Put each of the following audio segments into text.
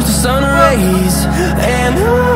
to sun rays. And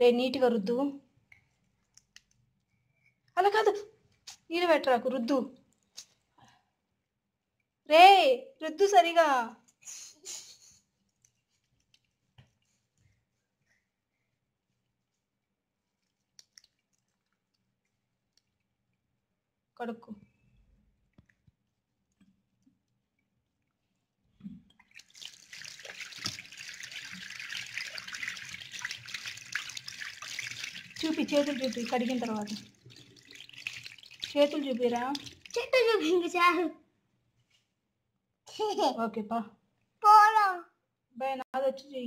రే నీట్గా రుద్దు. అలా కాదు నీళ్ళు పెట్టరాకు రుద్దు. రే రుద్దు సరిగా. కడుక్కు. చూపి చేతులు చూపి కడిగిన తర్వాత చేతులు చూపిరా చెట్టు చూపించారు ఓకే పా పోలో బాయ్ నాది వచ్చి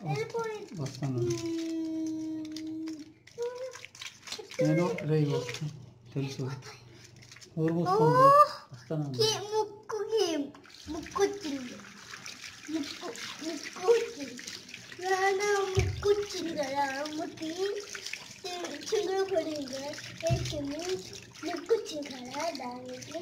చెయ్యి నేను తీస్తా చూచా వెళ్ళిపోయింది వస్తాను నేను రేగు తెలుసు ఊరు పోసుకోండి వస్తాను కి ముక్కుకి ముక్కు వచ్చింది ముక్కు ముక్కు వచ్చింది నాన్న ముక్కు వచ్చింది కదా ముక్కి చింగులు పడింది కదా వేసింది ముక్కు వచ్చింది కదా దానికి